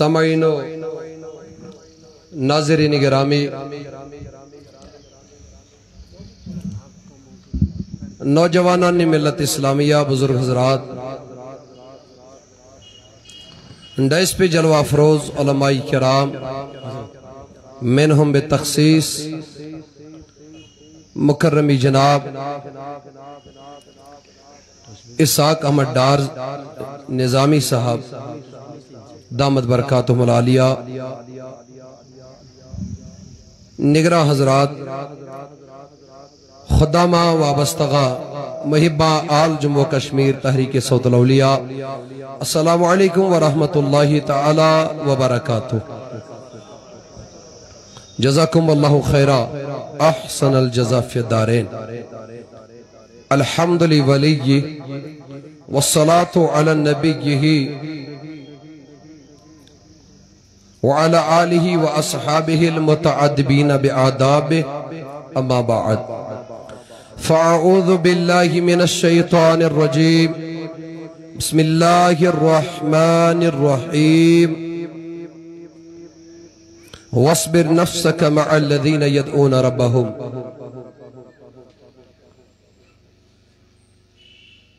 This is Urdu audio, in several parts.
سامعین و ناظرین گرامی، نوجوانان ملت اسلامیہ، بزرگ حضرات ڈیس پہ جلوہ افروز، علماء کرام منہم بتخصیص مکرمی جناب اساق احمد ڈار، نظامی صاحب۔ دامت برکاتہم العالیہ۔ نگرہ حضرات، خدامہ وابستغا محبہ آل جمع کشمیر تحریک صوت الاولیاء۔ السلام علیکم ورحمت اللہ تعالی وبرکاتہ۔ جزاکم اللہ خیرہ احسن الجزا فی الدارین۔ الحمد لولی والصلاة علی النبی وعلى آله وأصحابه المتعدبين بآدابه أما بعد. فأعوذ بالله من الشيطان الرجيم. بسم الله الرحمن الرحيم. واصبر نفسك مع الذين يدعون ربهم.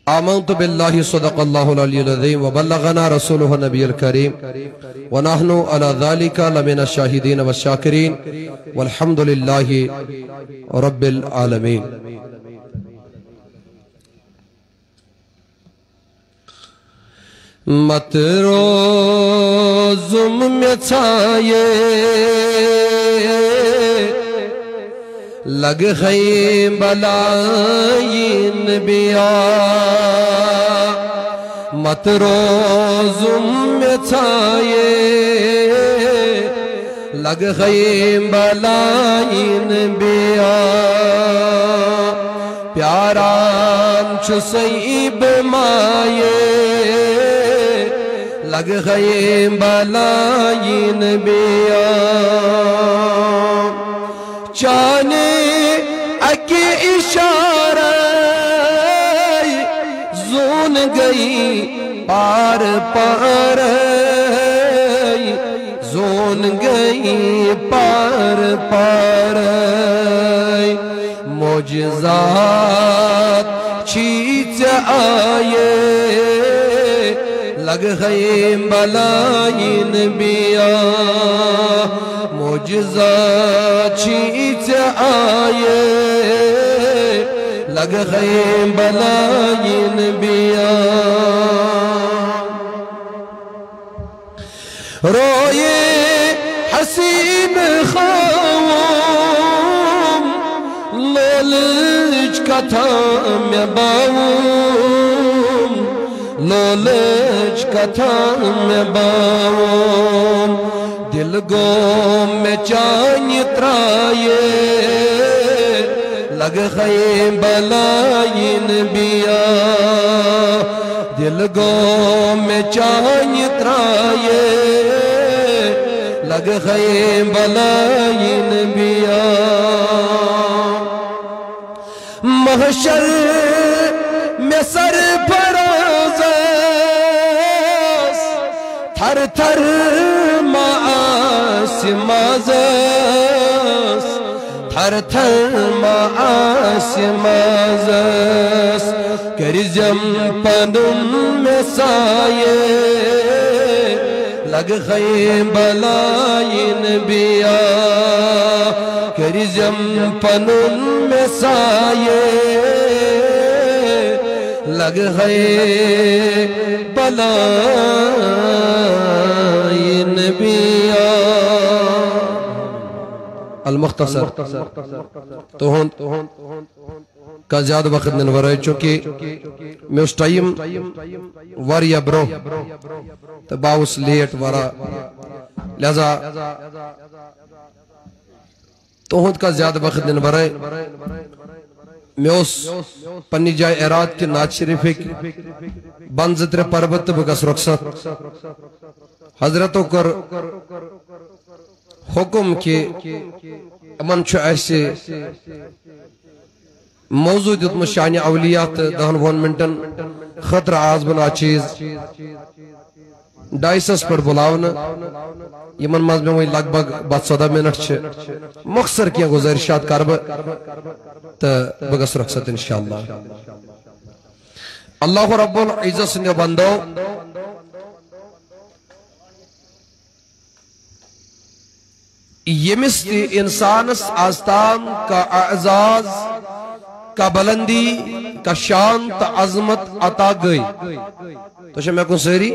آمنت بالله صدق الله العلي العظيم وبلغنا رسوله النبي الكريم ونحن على ذلك لمن الشاهدين والشاكرين والحمد لله رب العالمين مت روزم میں چھائے لگ خیم بلائین بیا۔ مت روزم چھائے۔ لگ خیم بلائین بیا۔ پیاران چھ سیب مائے۔ لگ خیم بلائین بیا۔ پار پار زون گئی پار پار موجزات چیز آئے لگ خیم بلائین بیا موجزہ چیز آئے لگ خیم بلائین بیا روئے حسین خوام لولج کتام باؤم لولج کتام باؤم دل گوم میں چانی ترائے لگ خیم بلائین بیا دل گوم میں چانی ترائے۔ لگ خیم بلائین بیا محشر میں سر پرازس تھر تھر معاس مازس تھر تھر معاس مازس کریزم پنم مسایه لگ خیم بلاین بیا کریزم پنم مسایه لگ خیم بلاین بیا المختصر تهون کا زیادہ وقت ننور ہے، چونکہ میں اس ٹائم واریا برو تو باوس لیٹ وارا۔ لہذا تو کا زیادہ وقت ننور ہے۔ میں اس پنی جائے اراد کے ناچ شریفک بنزتر پربت بگس رخصت حضرتوں کر حکم کے امن چھو ایسے موضوع دیتم شان اولیات دہن وون منٹن خطر آز بنا چیز۔ ڈائسس پر بلاون۔ یمن مز میں وہی لگ بھگ بات سودہ منٹ چھے۔ مخصر کیا گزارشات کرب تو بگس رخصت انشاءاللہ۔ اللہ رب العزت سنگھ بندو۔ یمس تی انسانس آستان کا اعزاز۔ کا بلندی کا شان تا عظمت عطا گئی۔ تو شاہ میں کن سہری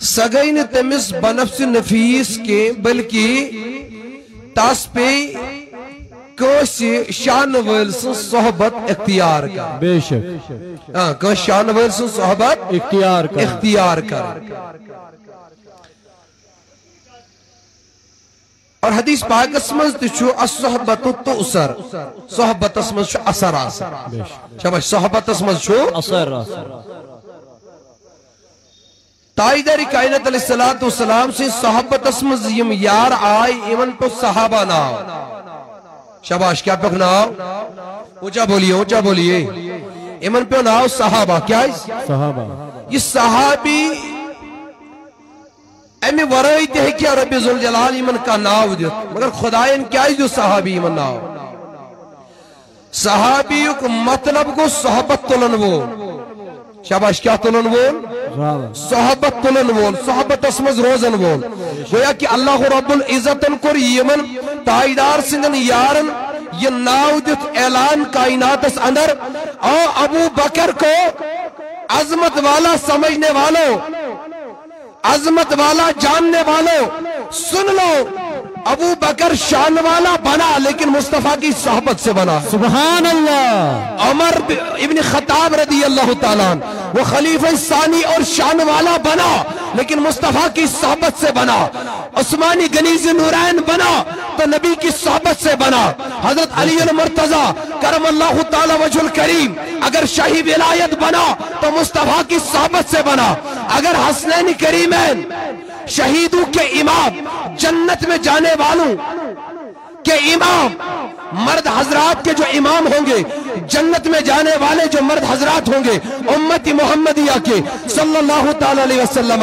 سگئی نے تمس بنفس نفیس کے بلکہ تاس پہ کوسی شان ویلسن صحبت اختیار کر۔ بے شک۔ ہاں کوسی شان ویلسن صحبت اختیار کر۔ اختیار کر۔ اور حدیث پاک اسمز تشو الصحبت تؤثر صحبت اسمز شو اثر آسر. شباش صحبت اسمز شو اثر اثر تائیداری کائنات علیہ السلام سے صحبت اسمز یم یار آئی ایمن پو صحابہ ناو شباش کیا پک ناو اونچا بولیے اونچا بولیے. ایمن پو ناو صحابہ کیا ہے؟ صحابہ. یہ صحابی امی ورائی تے کیا رب ذوالجلال ایمن کا ناو دیت مگر خدایان کیا ہے جو صحابی ایمن ناو۔ صحابیوں کو مطلب کو صحبت تلن وہ شاباش، کیا تلن وہ صحبت تلن وول۔ صحبت اسمز روزن وول۔ گویا کہ اللہ رب العزتن کر یمن تائیدار سندن یارن، یہ ناو دیت اعلان کائنات اس اندر۔ او ابو بکر کو عظمت والا سمجھنے والوں عظمت والا جاننے والوں سن لو ابو بکر شان والا بنا لیکن مصطفیٰ کی صحبت سے بنا۔ سبحان اللہ۔ عمر ابن خطاب رضی اللہ تعالیٰ وہ خلیفہ ثانی اور شان والا بنا لیکن مصطفیٰ کی صحبت سے بنا۔ عثمانی گنیز نورین بنا تو نبی کی صحبت سے بنا۔ حضرت علی المرتضی کرم اللہ تعالی وجہ الکریم اگر شاہی ولایت بنا تو مصطفیٰ کی صحبت سے بنا۔ اگر حسنین کریمین شہیدوں کے امام جنت میں جانے والوں کے امام مرد حضرات کے جو امام ہوں گے، جنت میں جانے والے جو مرد حضرات ہوں گے، امت محمدیہ کے صلی اللہ تعالی علیہ وسلم،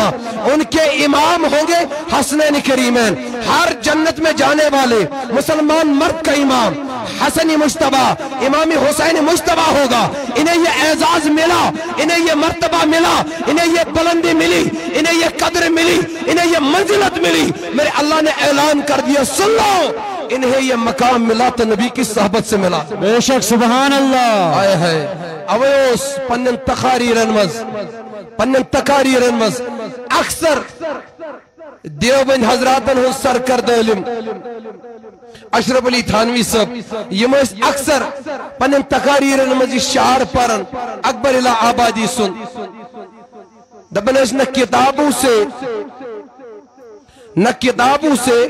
ان کے امام ہوں گے حسنین کریمین۔ ہر جنت میں جانے والے مسلمان مرد کا امام حسنی مشتبہ امام حسین مشتبہ ہوگا۔ انہیں یہ اعزاز ملا انہیں یہ مرتبہ ملا انہیں یہ بلندی ملی انہیں یہ قدر ملی انہیں یہ منزلت ملی۔ میرے اللہ نے اعلان کر دیا سن لو انہیں یہ مقام ملا تو نبی کی صحبت سے ملا۔ بے شک سبحان اللہ۔ آئے ہے اویوس پنن تقاریرن مز پنن تقاریرن مز اکثر دیوبند حضراتن ہو سرکرد علم۔ اشرف علی تھانوی صاحب یہ اکثر پنن تقاریرن مز شعر پرن اکبر الہ آبادی سن۔ دبن اس نہ کتابوں سے نہ کتابوں سے،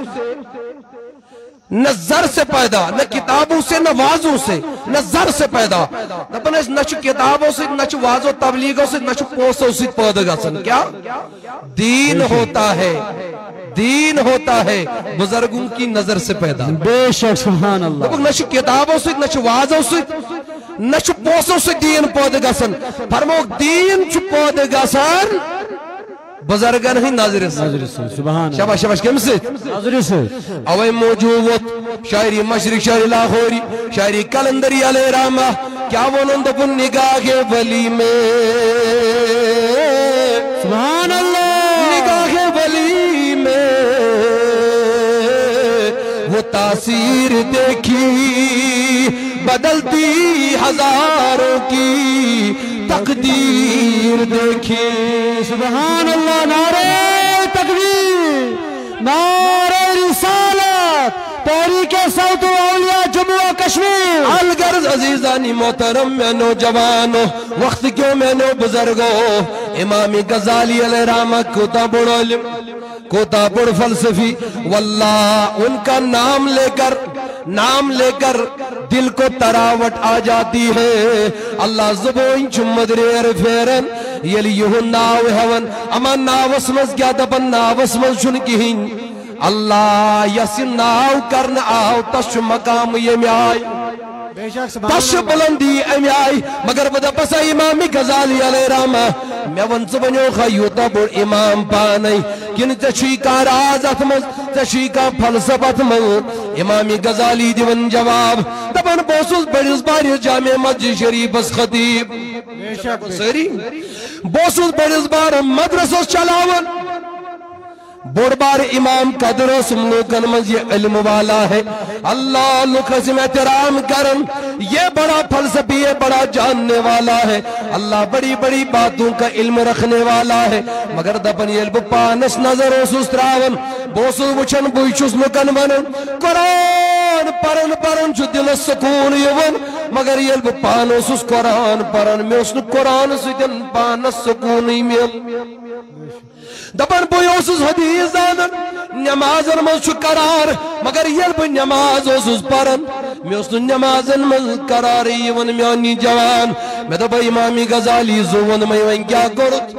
نہ زر سے پیدا نہ کتابوں سے، نہ وازوں سے، نہ زر سے پیدا۔ دپن اس نہ چھ کتابوں سے نہ وازوں تبلیغوں سے نہ چھ پوسوں سے پیدا گسن کیا؟ دین ہوتا ہے۔ دین ہوتا ہے بزرگوں کی نظر سے پیدا۔ بے شک سبحان اللہ نہ کتابوں سے نہ وازوں سے نہ پوسوں سے دین پیدا گسن فرمو دین چھ پیدا گسن بزرگن ہی نظر سے سبحان اللہ۔ شباش شباش کم سے؟ حضرت سے۔ اوے موجود شاعری مشرق شاعری لاہوری شاعری کلندری علیہ رامہ کیا وہ نندپن نگاہ ولی میں؟ سبحان اللہ۔ وہ تاثیر دیکھی، بدلتی ہزاروں کی تقدیر دیکھی۔ سبحان اللہ، نعرہ تکبیر، نعرہ رسالت تحریک صوت و اولیاء جموں کشمیر۔ الگرز عزیزانی، محترم، میں نوجوانو وقت کیوں میں نو بزرگو امام غزالی علیہ رحمہ علم کوتا بڑ فلسفی واللہ ان کا نام لے کر نام لے کر دل کو تراوٹ آ جاتی ہے۔ اللہ زبوین چمد ریر فیرن یلی یہو ناو ہون اما ناوس مز کیا دبن ناوس مز چن کہین اللہ یس ناو کرن آو تش مقام یہ میں آئی تش بلندی امی آئی۔ مگر بدا پسا امام غزالی علیہ رحمہ میں ون ژٕ ونیو خا یوتا بوڑ امام پانے کن ژے چھُی کانٛہہ راز اتھ منٛز ژے چھُی کانٛہہ فلسفہ اتھ منٛز امام غزالی دِوان جواب دپان بہٕ اوسُس بٔڑِس بارِ جامع مسجد شریفس خطیب۔ بے شک سٲری بہٕ اوسُس بٔڑِس بار مدرسس چلاوان بوڑ بار امام قدر و لوکن من یہ علم والا ہے۔ اللہ لوگ احترام کرن یہ بڑا فلسفی ہے، بڑا جاننے والا ہے۔ اللہ بڑی بڑی باتوں کا علم رکھنے والا ہے۔ مگر دپن یہ پانس نظر و تراون بوسو وچن بوچھوس لوکن ونن قرآن قرآن پرن پرن چھو دل سکون یون، مگر یہ علم پان اوسوس قرآن پرن میں، اس نے قرآن سیدن پانس سکون مل دپن بہٕ اوسُس حدیث زانن نمازن منٛز چھُ قرار، مگر ییٚلہِ بہٕ نماز اوسُس پران مےٚ اوس نہٕ نمازن منٛز قرارٕے یِوان میٛانی جوان۔ مےٚ دوٚپ امامی غزالی زوٚن مےٚ وۄنۍ کیٛاہ کوٚرُتھ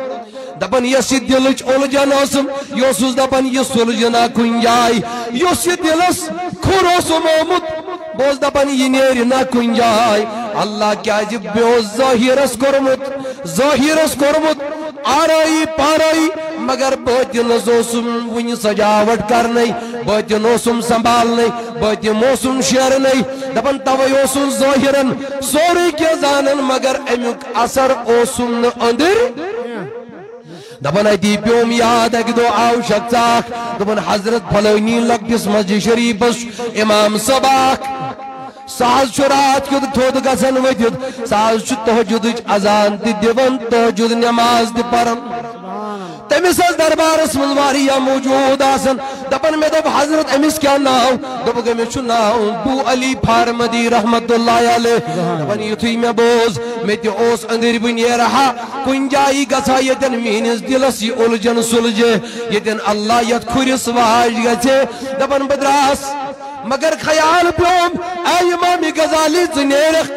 دپن یۄس یہِ دلٕچ اُلجن ٲسٕم دپان یہِ سُلجھنا کُنہِ جایہِ یُس یہِ دلس کھُر اوسُم آمُت بہٕ اوسُس دپان یہِ نیرِ نہ کُنہِ جایہِ اللہ کیٛازِ مےٚ اوس ظٲہِرس کوٚرمُت ظٲہِرس کوٚرمُت آرٲیی پارٲیی مگر باطنس اوسم ون سجاوٹ کرنے باطن اوسم سنبھالنے باطن اوسم شیرنے دپن توے اوسم ظاہرن سورے کی زانن مگر امیک اثر اوسم نہ اندر دبن اتی پیوم یاد اک دو آو شخص دبن حضرت فلونی لکس مسجد شریفس امام صباک ساز چھُ رات کیُت تھوٚد گژھان ؤتھِتھ ساز چھُ تہجُدٕچ اذان تی دیون تہجُد نماز دی پران تٔمِس ٲس دربارس منٛز واریاہ موجوٗد آسان دپان مےٚ دوٚپ حضرت أمِس کیٛاہ ناو دوٚپُکھ أمِس چھُ ناو بوٗ علی فارمدی رحمت اللہ علیہ۔ دپان یُتھُے مےٚ بوز۔ مےٚ تہِ اوس أنٛدٕرۍ بہٕ نیرہا کُنہِ جایہِ گژھا ییٚتٮ۪ن میٛٲنِس دِلس یہِ اُلجن سُلجہِ ییٚتٮ۪ن اللہ یتھ کھُرِس واش گژھِ دپان بہٕ درٛاس مگر خیال پیوم۔ اے امام غزالی ژٕ نیرکھ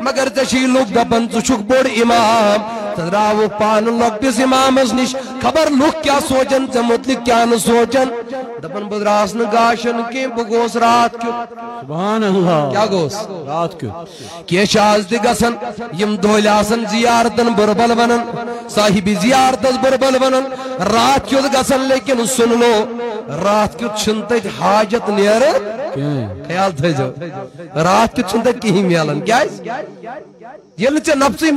مگر ژےٚ چھی لُکھ دپان ژٕ چھُکھ امام۔ تہٕ درٛاوُکھ پانہٕ لۄکٹِس امامس نِش. خبر لُکھ کیٛاہ سونٛچن ژےٚ متعلق کیٛاہ نہٕ سونٛچن دپان بہٕ درٛاس نہٕ گاشن کینٛہہ بہٕ گوس رات کیُتھ سبحان اللہ. کیٛاہ گوس؟ رات کینٛہہ چھِ آز تہِ گژھان یِم دۄہلہِ آسان زیارتن بُربل ونان صاحبِ زیارتس بُربل ونان رات کیُتھ گژھان لیکن سُن لو رات کیُتھ چھُنہٕ تتہِ حاجت نیران خیال تھٲیزیو رات کیُتھ چھُنہٕ تتہِ کِہیٖنۍ میلان کیٛازِ ییٚلہِ نہٕ ژےٚ نفژٕے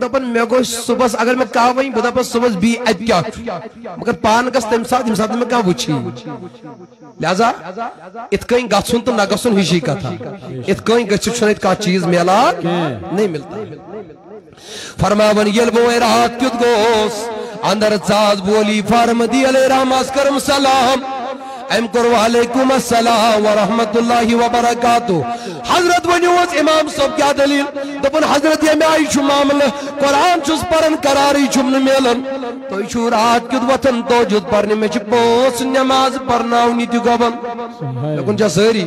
دپان مےٚ گوٚژھ صُبحس اگر مےٚ کانٛہہ وَنہِ بہٕ دپس صُبحس بی اَتہِ کیٛاہ چھُ مگر پانہٕ گژھ تمہِ ساتہٕ ییٚمہِ ساتہٕ نہٕ کانٛہہ لہذا اِتھ کٔنۍ گژھُن تہٕ نہ گژھُن ہِشی کتھا اِتھ کٔنۍ گٔژھِتھ چھُنہٕ اَتہِ کانٛہہ چیٖز نہیں ملتا۔ فرماون ییٚلہِ بہٕ رات کیُتھ گوس۔ اندر ژاس بولی فارمدی علیہ رحمس کرم سلام ام کرو علیکم السلام ورحمت اللہ وبرکاتہ۔ حضرت ونیوز امام صاحب کیا دلیل؟ دپن حضرت یہ میں آئی چھو معاملہ، قرآن چھس پرن قراری چھم نمیلن تو چھو رات کیت وطن تو جد پرنے میں چھ پوس نماز پرناونی تی گبن لیکن جا سری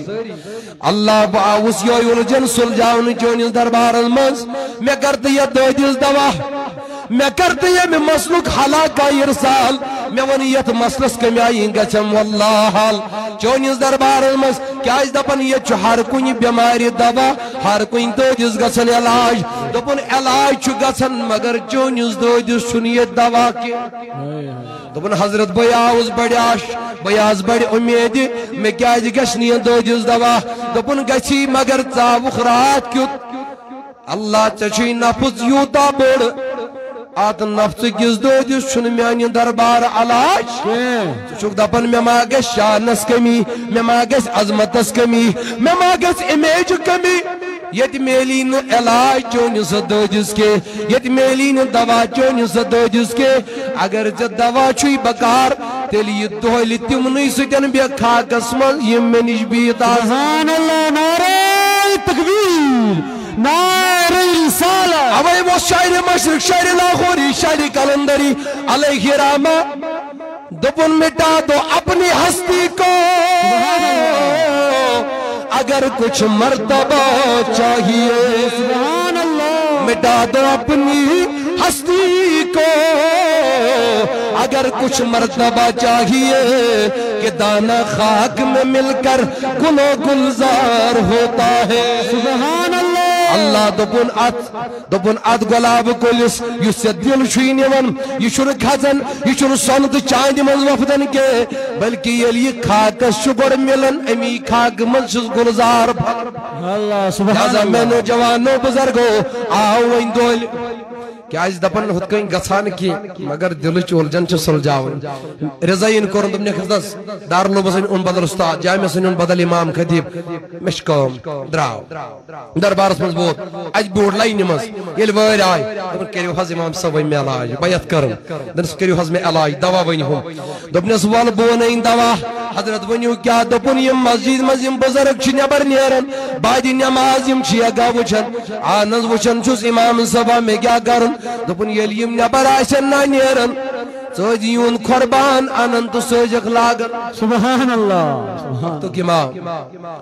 اللہ باوس یو یو یلجن سلجاون چونیز دربار المنز۔ میں کرتے یہ دو دیز دوا۔ میں کرتے یہ میں مسلک حلاکہ ارسال۔ میں ونی یت مسلس کمی آئی گچم واللہ حال. چونیز دربار المس. کیا اس دپن یہ چھو ہر کنی بیماری دوا، ہر کنی دو دیز گسن علاج. دپن علاج چھو گسن، مگر چونیز دو دیز چھو یہ دوا کی دپن حضرت بیاوز بڑیاش بیاز بڑی امید میں کیا جی گشنی دو دیز دوا. دپن گچی مگر ژاوخ رات کیت اللہ چچی نفس یوتا بڑ. ات نفس کس دودس چھن میانی دربار علاج چھک دپن مے ما گژھِ شانس کمی مے ما گژھِ عظمتس کمی مے ما گژھِ امیج کمی یت میلی نہ علاج چونس دودس کے یت میلی نہ دوا چونس دودس کے اگر ژے دوا چھُے بکار تیٚلہِ یہِ دۄہلہِ تِمنٕے سۭتۍ بیٚیہِ خاکس منٛز یِم مےٚ نِش بِہِتھ آسان سبحان اللہ نعرہ تکبیر نعرہ رسالت اوے وہ شاعر مشرق شاعر لاہوری شاعر کلندری علیہ رامہ دپن مٹا دو اپنی ہستی کو. اگر کچھ مرتبہ چاہیے سبحان اللہ. مٹا دو اپنی ہستی کو. اگر کچھ مرتبہ چاہیے کہ دانا خاک میں مل کر گل و گلزار ہوتا ہے. سبحان اللہ اللہ دپن ات دپن ات گلاب کلس یس دل چھ نوان یہ چھن کھزن یہ چھن سون تو چاند من وفدن کے بلکہ یل یہ خاکس چھ گڑ ملن امی خاک من چھس گلزار اللہ سبحان لہذا میں اللہ نوجوانو بزرگو آو وین دول کیاز دپن ہت کن گژھان کی، مگر دل چولجن چھ سلجاون رضاین کورن دم نکھدس دار لو بسن اون بدل استاد، جامع سن اون بدل امام خطیب مش کام دراو۔ دربارس مز بوت، اج بوڑ لاین مز یل وار آی دپن کریو حض امام صاحب میں علاج، بیعت کرن دنس کریو حض میں علاج، دوا ونی ہم۔ دپنس ول بونین دوا۔ حضرت ونیو کیا دپن یم مسجد مز یم بزرگ چھ نبر نیرن۔ بعد نماز یم چھ گا وچھن۔ آنز وچھن چھس امام صاحب میں کیا کرن؟ دپن یل یم نبر آسن نہ نیرن ژج یون قربان انن تو سوجک لاگن۔ سبحان اللہ وقت کی امام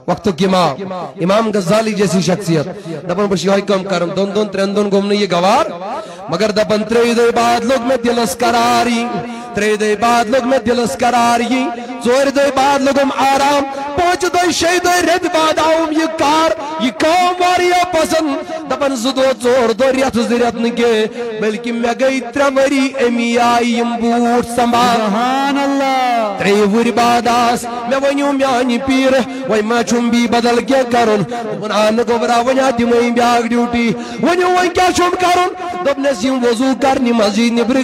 وقت کی امام امام غزالی جیسی شخصیت۔ دپن بش یہ کم کرم دون دون ترین دون گم یہ گوار۔ مگر دپن تری دے بعد لوگ میں دلس قراری۔ تری دے بعد لوگ میں دلس قراری۔ ژور دے بعد لوگم آرام۔ دے شے دے رد بعد آوم یہ کار یہ کام واریاہ پسند۔ دپن زٕ دۄہ ژور دۄہ رٮ۪تھ زٕ رٮ۪تھ نہٕ کینٛہہ بلکہ گٔے ترٛےٚ ؤری امی آیہِ یِم بوٗٹھ سنبھال۔ سبحان اللہ۔ ترٛیٚیہِ وُہرِ بعد آس مےٚ ؤنِو میٛانہِ پیٖرٕ۔ وۄنۍ ما چھُم بی بدل کینٛہہ کَرُن۔ نہٕ گوٚبرا وۄنۍ ہا دِمٕے بیٛاکھ ڈیوٹی۔ ؤنِو وۄنۍ کیٛاہ چھُم کَرُن؟ دوٚپنَس یِم وضوٗ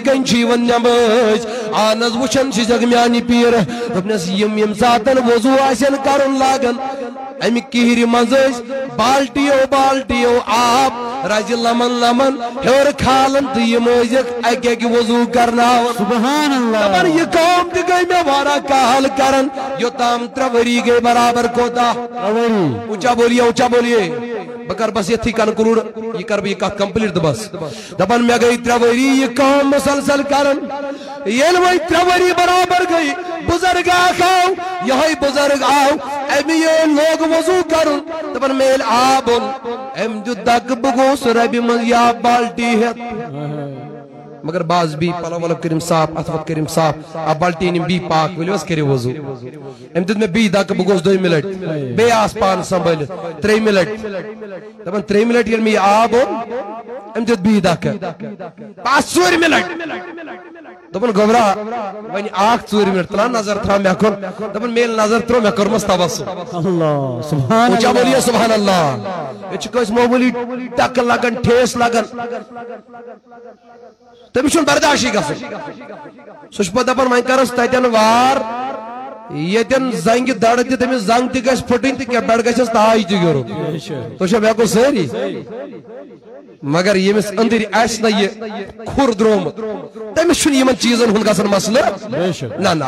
کَنۍ چھِ یِوان نٮ۪مٲز اہن حظ وٕچھان چھِسکھ میٛانہِ پیٖرٕ. دوٚپنَس یِم ییٚمہِ ساتہٕ وضوٗ آسن کَرُن امہِ کِہرِ منٛز ٲسۍ بالٹیو بالٹیو آب. رزِ لمن لمن. ہیوٚر کھالان تہٕ یِم ٲسِکھ اکہِ اکہِ وضوٗ کرناوان سبحان اللہ. دپان یہ کام تہ گئی میں وارا کال کرن. یوتام ترے وری گئی برابر کوتا. اونچا بولیے اونچا بولیے. بکر بس یتھی تھی کنکلوڈ یہ کر بھی کا کمپلیٹ دے بس۔ دپان میں گئی تروری یہ کام مسلسل کرن۔ یل وئی تروری برابر گئی۔ بزرگ آخاو یہی بزرگ آو۔ امی یہ لوگ وضو کرن۔ دبن میل آبن ام جو دک بگوس ربی من یا بالٹی ہے۔ مگر باز بھی پلو ولو کریم صاف اتفت کریم صاف اب بالٹی نیم بی پاک ولیوس کری وضو۔ ام دد میں بی دک بگوس دوی ملٹ۔ بے آس پان سنبھل۔ تری ملٹ۔ دپن تری ملٹ یل می آب ام دد بی دک پاس ژور ملٹ۔ دپن گوبرا ونی اکھ ژور ملٹ۔ تلا نظر تھا مے کن دپن میل نظر ترو مے کرمس تبسم اللہ سبحان اللہ۔ بولیے سبحان اللہ۔ یہ چھ کس معمولی ٹک لگن ٹھیس لگن۔ تم چھن برداشی گژھن سہ دپان وۄنۍ کرس وار۔ ییٚتٮ۪ن زنگ در تہِ تٔمِس زنگ تہِ گژھِ پھٕٹٕنۍ تہٕ کیٛاہ پٮ۪ٹھ گژھٮ۪س تاج تہِ گیُرُن تُہۍ چھا مےٚ سٲری مگر ییٚمِس أنٛدٕرۍ آسہِ نہ یہِ کھُر درٛومُت تٔمِس چھُنہٕ یِمن چیٖزن گژھان مسلہٕ۔ بے شک۔ نہ نہ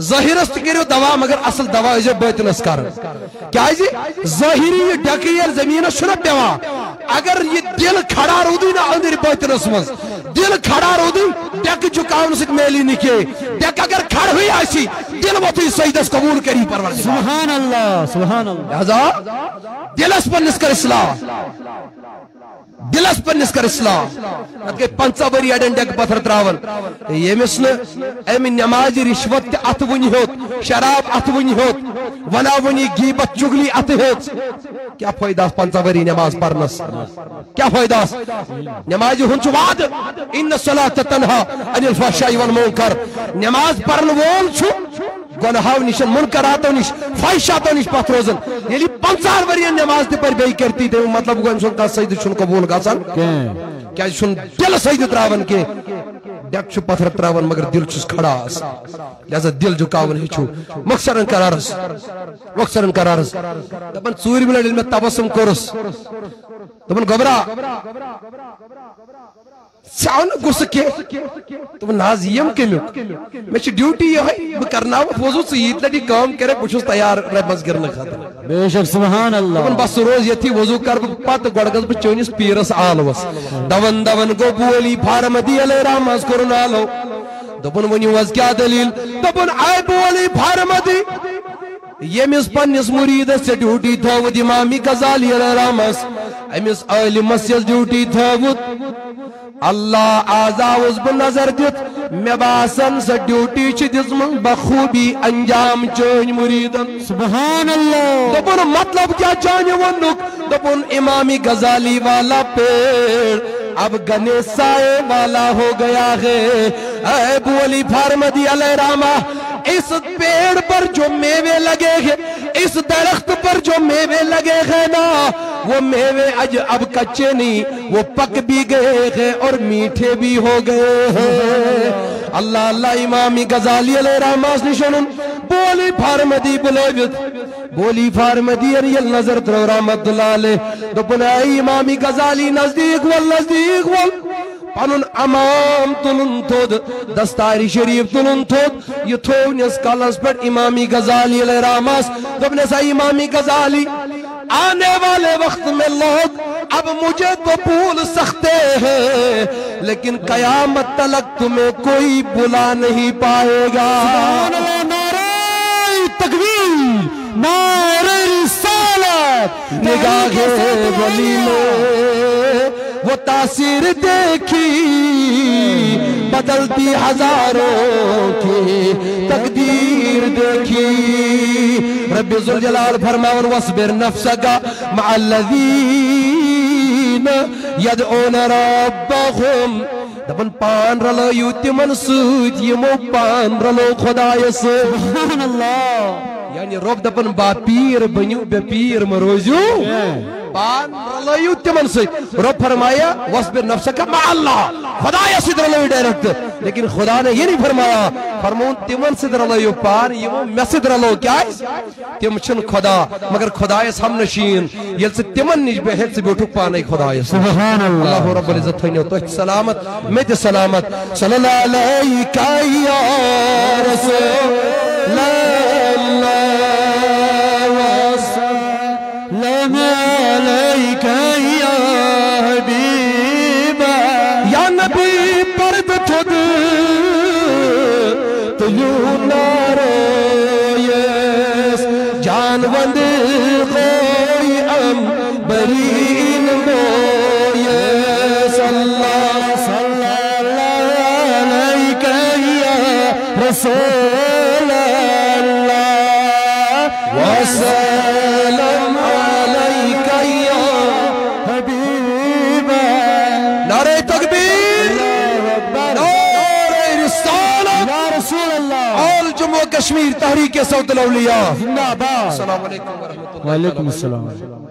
ظٲہِرس تہِ کٔرِو دوا مگر اصل دوا ٲسۍزیو بٲطنس کران۔ کیازِ؟ ظٲہِری یہِ ڈٮ۪کہٕ ییٚلہِ زٔمیٖنس چھُنہ پیوان اگر یہِ دل کھڑا روٗدٕے نہ أنٛدٕرۍ بٲطنس منٛز دل کھڑا روٗدٕے ڈٮ۪کہٕ جُکاونہٕ سۭتۍ میلی نہٕ کینٛہہ ڈٮ۪کہٕ اگر کھڑہٕے آسہِ دل وۄتھٕے سجدس قبوٗل کری پروردگار۔ سبحان اللہ سبحان اللہ۔ لہذا دلس پنس کر اصلاح۔ دلس پنس کر اصلاح ات مطلب گئی پنچہ وری اڑین ڈیک پتھر تراون یمس نا امہ نماز رشوت تہ ات ون ہیوت شراب ات ون ہیوت ونا ونی غیبت چگلی ات ہیوت کیا فائدہ اس پنچہ وری نماز پرنس کیا فائدہ نماز ہن چھ وعد؟ ان الصلاۃ تنہا عن الفحشاء والمنکر. نماز پرن وول چھ گناہو نش منکراتو نش فائشاتو نش پتھ روزن۔ یلی پنچار ورین نماز تہ پر بیٚیہِ کرتی تمیُک مطلب گوٚو أمۍ سُنٛد کانٛہہ سجدٕ چھُنہٕ قبوٗل گژھان کہیں کیازِ چھُنہٕ دل سجدٕ تراوان کینٛہہ ڈٮ۪ک چھُ پتھر تراوان مگر دل چھُس کھڑا آسان لہذا دل جُکاوُن ہیٚچھِو مۄخصرن قرارس مۄخصرن قرارس دپان ژوٗرمہِ لٹہِ ییٚلہِ مےٚ تبسم کوٚرُس دوٚپُن گوبرا ژےٚ آو نہٕ غُصہٕ کینٛہہ دوٚپُن نہ حظ یِم کمیُک مےٚ چھِ ڈیوٹی یِہوٚے بہٕ کرناوَتھ وضوٗ ژٕ ییٖتۍ لٹہِ یہِ کٲم کَرکھ بہٕ چھُس تیار ربہِ منٛز گِرنہٕ خٲطرٕ بے شک سبحان اللہ۔ دوٚپُن بس روز ییٚتھی وضوٗ کر بہٕ پتہٕ گۄڈٕ گژھٕ بہٕ پیٖرس آلوس دون دون گوٚو بولی فارمدی علیہ رحم حظ کوٚرُن آلو دوٚپُن ؤنِو حظ کیٛاہ دٔلیٖل؟ دوٚپُن آے بولی فارمدی ییٚمِس پننِس مُریٖدس ژےٚ ڈیوٹی تھٲوٕتھ اِمامی غزالی رحمس أمِس عٲلِمس یۄس ڈیوٹی تھٲوٕتھ اللہ آز آوُس بہٕ نظر دِتھ مے باسن سا ڈیوٹی چھ دزمن بخوبی انجام چون مریدن سبحان اللہ دپن مطلب کیا چانے ونک دپن امامی غزالی والا پیڑ اب گنے سائے والا ہو گیا ہے اے ابو علی فارمدی علیہ رامہ اس پیڑ پر جو میوے لگے ہیں، اس درخت پر جو میوے لگے ہیں نا، وہ میوے اج اب کچے نہیں، وہ پک بھی گئے ہیں اور میٹھے بھی ہو گئے ہیں۔ اللہ اللہ، امامی غزالی علیہ رحمہ نشنن بولی فارمدی بلویت بولی فارمدی ریل نظر ترو رحمت اللہ علیہ۔ دپن امامی غزالی نزدیک ول نزدیک پنن امام تلن تھود دستاری شریف تلن تھود یہ تھونس کلس پر امامی غزالی علیہ رحمس دپنے سا امامی غزالی آنے والے وقت میں لوگ اب مجھے تو بھول سکتے ہیں لیکن قیامت تلک تمہیں کوئی بلا نہیں پائے گا۔ نعرہ تکبیر نعرہ رسالت نگاہ ولی میں تاثیر دیکھی، بدلتی ہزاروں کی تقدیر دیکھی۔ رب ذوالجلال فرماون وصبر نفسك مع الذين يدعون ربهم دپن پان رلو تمن سۭتۍ یمو پان رلو خدایس سبحان اللہ۔ یعنی رب دپن با پیر بنیو بے پیر مروزیو پان رلائیو تمن سے رب فرمایا وصبر نفسک مع اللہ. خدایا سید رلائیو ڈائریکٹ لیکن خدا نے یہ نہیں فرمایا فرمون تمن سید رلائیو پان یہ میں سید رلائیو کیا ہے؟ تم چھن خدا مگر خدای ہم نشین یل سے تمن نش بے ہل سے بیٹھو پانے خدای سبحان اللہ. اللہ رب العزت تھنیو تو سلامت میں سلامت. صلی اللہ علیہ یا رسول اللہ لم عليك يا حبيبا یا نبی پرد تھد تلو نارو یس، جان وند خوی ام برین مو یس اللہ صلى الله عليك يا رسول کشمیر تحریک صوت الاولیاء۔ زندہ باد السلام علیکم ورحمۃ اللہ وعلیکم السلام۔